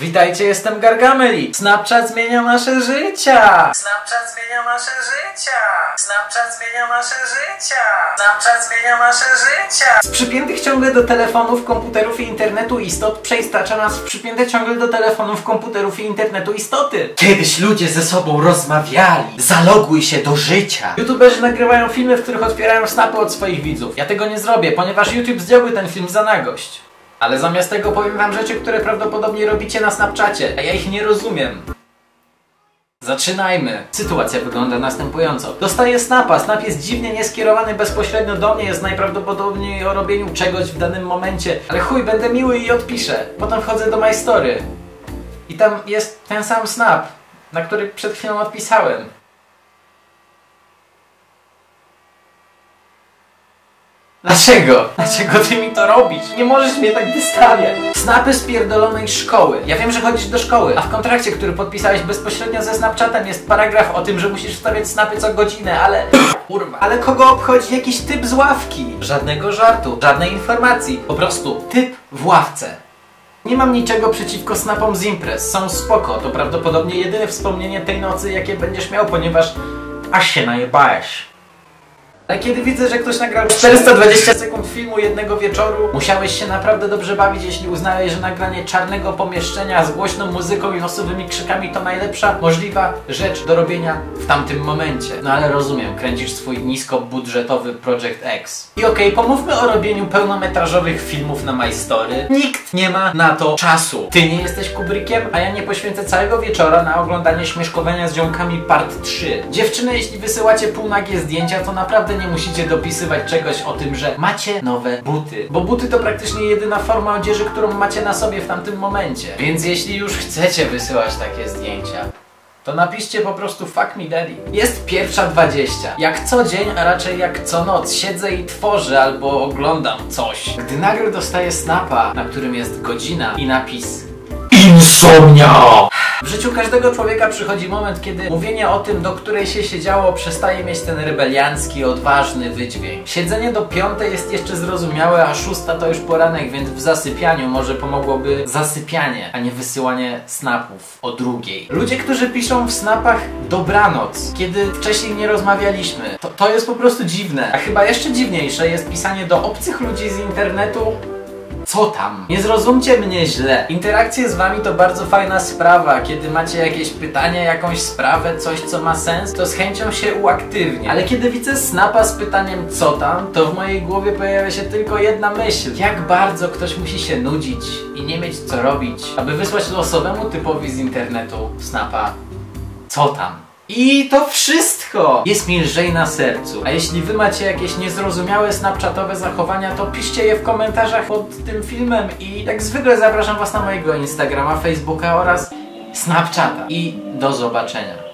Witajcie, jestem Gargamel. Snapchat zmienia nasze życia. Snapchat zmienia nasze życia. Snapchat zmienia nasze życia. Snapchat zmienia nasze życia. Z przypiętych ciągle do telefonów, komputerów i internetu istot przeistacza nas w przypięte ciągle do telefonów, komputerów i internetu istoty. Kiedyś ludzie ze sobą rozmawiali. Zaloguj się do życia. YouTuberzy nagrywają filmy, w których otwierają snapy od swoich widzów. Ja tego nie zrobię, ponieważ YouTube zdjąłby ten film za nagość. Ale zamiast tego powiem wam rzeczy, które prawdopodobnie robicie na Snapchacie, a ja ich nie rozumiem. Zaczynajmy. Sytuacja wygląda następująco. Dostaję snapa, snap jest dziwnie nieskierowany bezpośrednio do mnie, jest najprawdopodobniej o robieniu czegoś w danym momencie, ale chuj, będę miły i odpiszę. Potem wchodzę do My Story. I tam jest ten sam snap, na który przed chwilą odpisałem. Dlaczego? Dlaczego ty mi to robisz? Nie możesz mnie tak wystawiać. Snapy z pierdolonej szkoły. Ja wiem, że chodzisz do szkoły, a w kontrakcie, który podpisałeś bezpośrednio ze Snapchatem jest paragraf o tym, że musisz wstawiać snapy co godzinę, ale... Kurwa. Ale kogo obchodzi jakiś typ z ławki? Żadnego żartu, żadnej informacji. Po prostu typ w ławce. Nie mam niczego przeciwko snapom z imprez. Są spoko. To prawdopodobnie jedyne wspomnienie tej nocy, jakie będziesz miał, ponieważ aż się najebałeś. Ale kiedy widzę, że ktoś nagrał 420 sekund filmu jednego wieczoru, musiałeś się naprawdę dobrze bawić, jeśli uznałeś, że nagranie czarnego pomieszczenia z głośną muzyką i losowymi krzykami to najlepsza możliwa rzecz do robienia w tamtym momencie. No ale rozumiem, kręcisz swój niskobudżetowy Project X. I okej, pomówmy o robieniu pełnometrażowych filmów na My Story. Nikt nie ma na to czasu. Ty nie jesteś Kubrickiem, a ja nie poświęcę całego wieczora na oglądanie śmieszkowania z ziomkami part 3. Dziewczyny, jeśli wysyłacie półnagie zdjęcia, to naprawdę nie musicie dopisywać czegoś o tym, że macie nowe buty. Bo buty to praktycznie jedyna forma odzieży, którą macie na sobie w tamtym momencie. Więc jeśli już chcecie wysyłać takie zdjęcia, to napiszcie po prostu fuck me daddy. Jest pierwsza 20. Jak co dzień, a raczej jak co noc siedzę i tworzę albo oglądam coś. Gdy nagle dostaję snapa, na którym jest godzina i napis INSOMNIA! W życiu każdego człowieka przychodzi moment, kiedy mówienie o tym, do której się siedziało, przestaje mieć ten rebeliancki, odważny wydźwięk. Siedzenie do piątej jest jeszcze zrozumiałe, a szósta to już poranek, więc w zasypianiu może pomogłoby zasypianie, a nie wysyłanie snapów o drugiej. Ludzie, którzy piszą w snapach dobranoc, kiedy wcześniej nie rozmawialiśmy, to, to jest po prostu dziwne. A chyba jeszcze dziwniejsze jest pisanie do obcych ludzi z internetu co tam? Nie zrozumcie mnie źle. Interakcje z wami to bardzo fajna sprawa. Kiedy macie jakieś pytania, jakąś sprawę, coś co ma sens, to z chęcią się uaktywnię. Ale kiedy widzę snapa z pytaniem co tam, to w mojej głowie pojawia się tylko jedna myśl. Jak bardzo ktoś musi się nudzić i nie mieć co robić, aby wysłać losowemu typowi z internetu snapa co tam. I to wszystko! Jest mi lżej na sercu. A jeśli wy macie jakieś niezrozumiałe snapchatowe zachowania, to piszcie je w komentarzach pod tym filmem i jak zwykle zapraszam was na mojego Instagrama, Facebooka oraz Snapchata. I do zobaczenia.